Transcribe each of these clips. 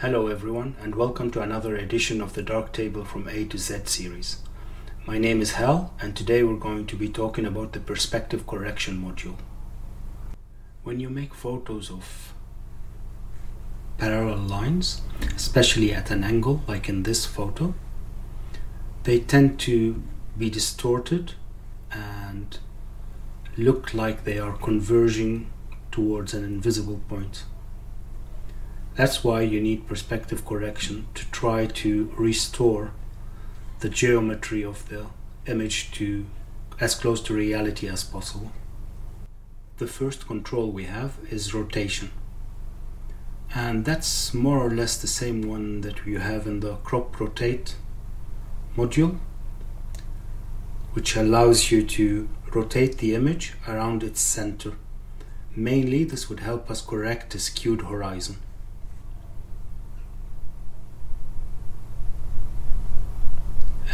Hello everyone and welcome to another edition of the Darktable from A to Z series. My name is Hal and today we're going to be talking about the perspective correction module. When you make photos of parallel lines, especially at an angle like in this photo, they tend to be distorted and look like they are converging towards an invisible point. That's why you need perspective correction to try to restore the geometry of the image to as close to reality as possible. The first control we have is rotation. And that's more or less the same one that you have in the crop rotate module, which allows you to rotate the image around its center. Mainly, this would help us correct a skewed horizon.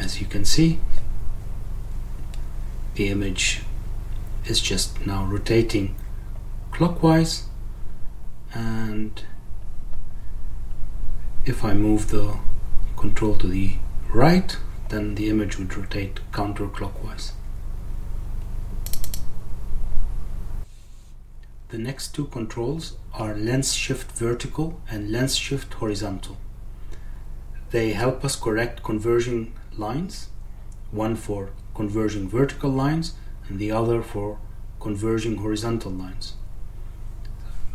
As you can see the image is just now rotating clockwise and if I move the control to the right then the image would rotate counterclockwise. The next two controls are lens shift vertical and lens shift horizontal. They help us correct converging lines, one for converging vertical lines and the other for converging horizontal lines.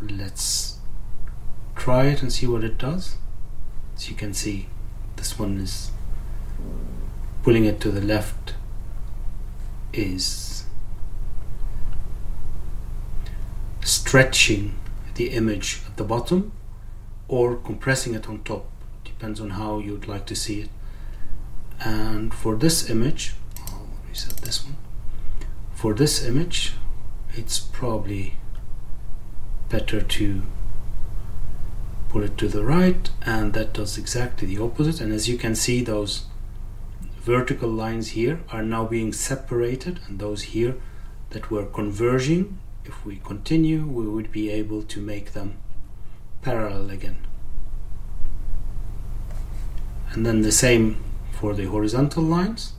Let's try it and see what it does. As you can see, this one is pulling it to the left is stretching the image at the bottom or compressing it on top depends on how you'd like to see it and for this image I'll reset this one. For this image it's probably better to pull it to the right and that does exactly the opposite. And as you can see those vertical lines here are now being separated and those here that were converging if we continue we would be able to make them parallel again. And then the same for the horizontal lines.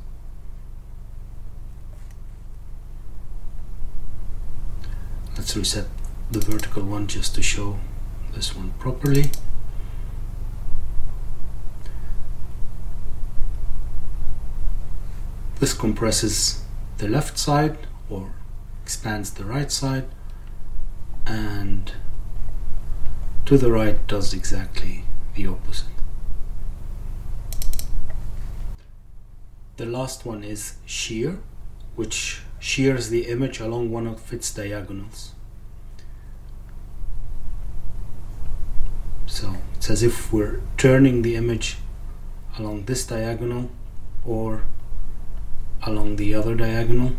Let's reset the vertical one just to show this one properly. This compresses the left side or expands the right side and to the right does exactly the opposite The last one is shear, which shears the image along one of its diagonals. So it's as if we're turning the image along this diagonal or along the other diagonal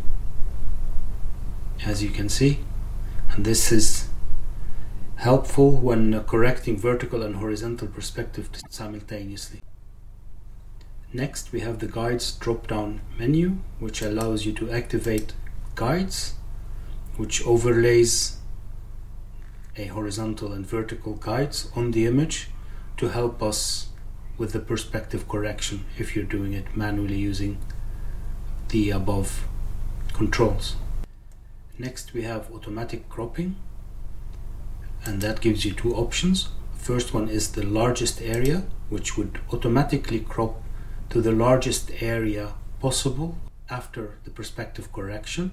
as you can see and this is helpful when correcting vertical and horizontal perspective simultaneously. Next we have the guides drop down menu which allows you to activate guides which overlays a horizontal and vertical guides on the image to help us with the perspective correction if you're doing it manually using the above controls. Next we have automatic cropping and that gives you two options. First one is the largest area which would automatically crop to the largest area possible after the perspective correction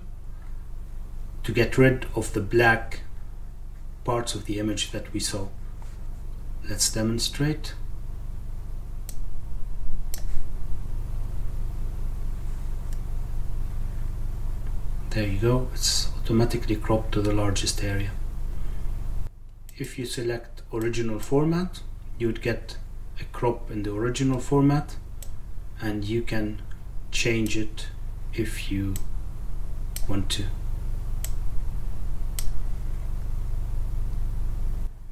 to get rid of the black parts of the image that we saw. Let's demonstrate. There you go, it's automatically cropped to the largest area. If you select original format, you would get a crop in the original format and you can change it if you want to.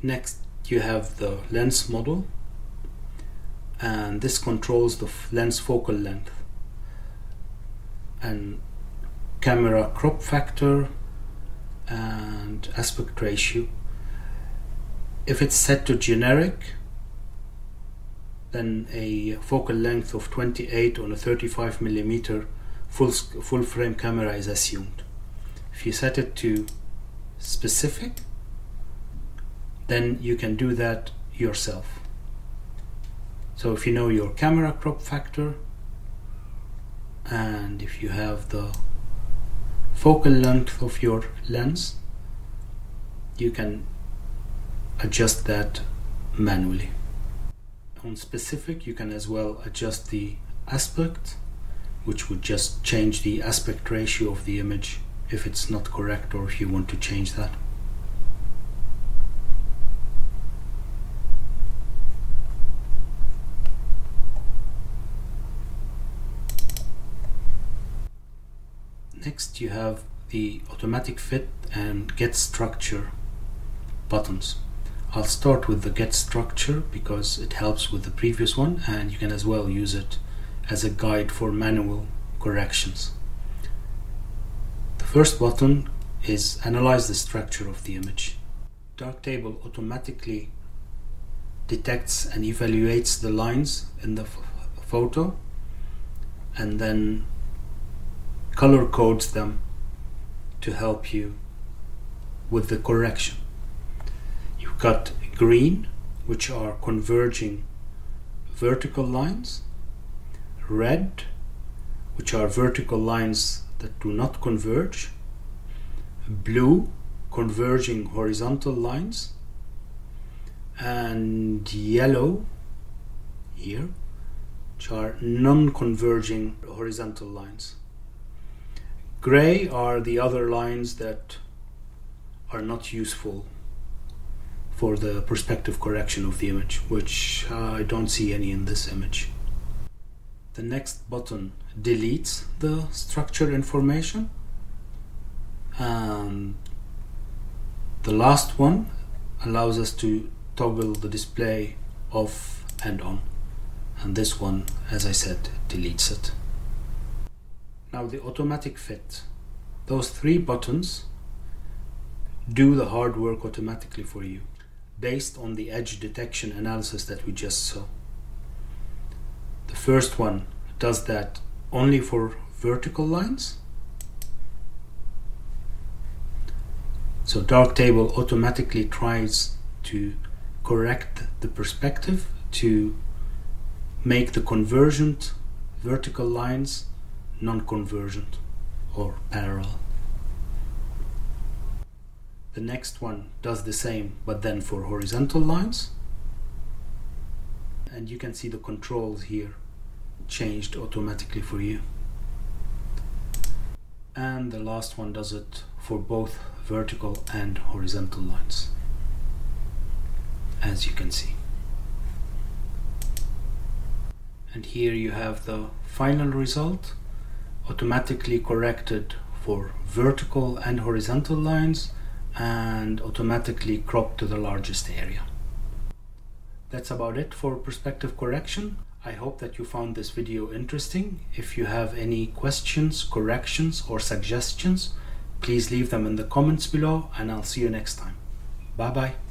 Next you have the lens model and this controls the lens focal length and camera crop factor and aspect ratio. If it's set to generic than a focal length of 28 on a 35 millimeter full, full frame camera is assumed. If you set it to specific, then you can do that yourself. So if you know your camera crop factor and if you have the focal length of your lens, you can adjust that manually. On specific, you can as well adjust the aspect, which would just change the aspect ratio of the image if it's not correct or if you want to change that. Next you have the automatic fit and get structure buttons. I'll start with the get structure because it helps with the previous one and you can as well use it as a guide for manual corrections. The first button is analyze the structure of the image. Darktable automatically detects and evaluates the lines in the photo and then color codes them to help you with the correction. Got green, which are converging vertical lines, red, which are vertical lines that do not converge, blue, converging horizontal lines, and yellow here, which are non converging horizontal lines. Gray are the other lines that are not useful for the perspective correction of the image, which uh, I don't see any in this image. The next button deletes the structure information. And the last one allows us to toggle the display off and on. And this one, as I said, deletes it. Now the automatic fit. Those three buttons do the hard work automatically for you based on the edge detection analysis that we just saw. The first one does that only for vertical lines. So Darktable automatically tries to correct the perspective to make the convergent vertical lines non-convergent or parallel. The next one does the same but then for horizontal lines and you can see the controls here changed automatically for you. And the last one does it for both vertical and horizontal lines as you can see. And here you have the final result automatically corrected for vertical and horizontal lines and automatically crop to the largest area. That's about it for perspective correction. I hope that you found this video interesting. If you have any questions, corrections or suggestions, please leave them in the comments below and I'll see you next time. Bye bye.